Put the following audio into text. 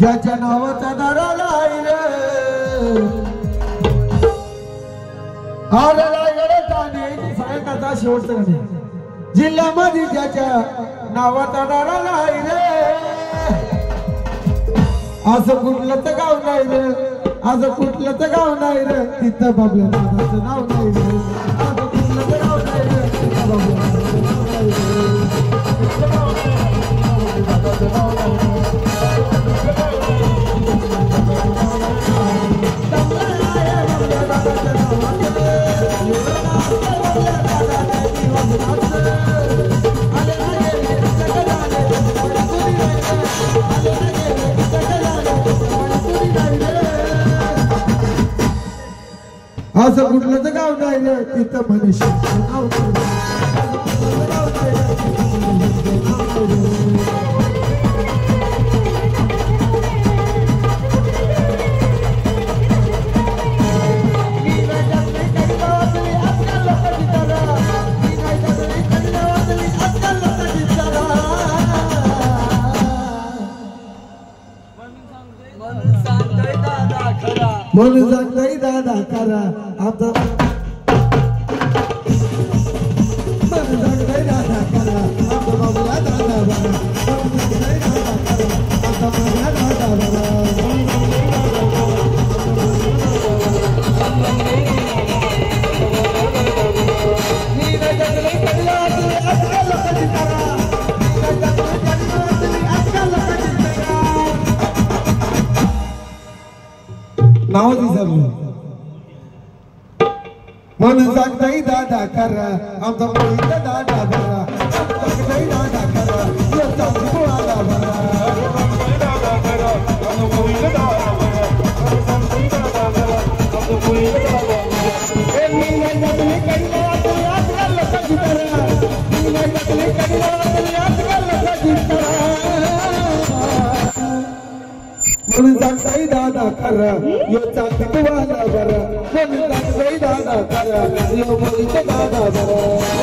ज्याच्या नावाचा दरा राहिल रायगड शेवटचा जिल्ह्यामध्ये ज्याच्या नावाचा दरा राहिल असं कुठलं तर गाव नाही रे असं कुठलं तर गाव नाही रे तिथं बाबल्या दादाचं नाव नाही रे असं कुठलं तर गाव नाही तिथं मनुष्य म्हणून सांगताय दादा करा। आता نعوذ بالله. من زكتي دادا كر म्हणून सांगताय दादा कर यो चांदी वाला बरा म्हणून सांगताय दादा खरा यो तो दादा बरा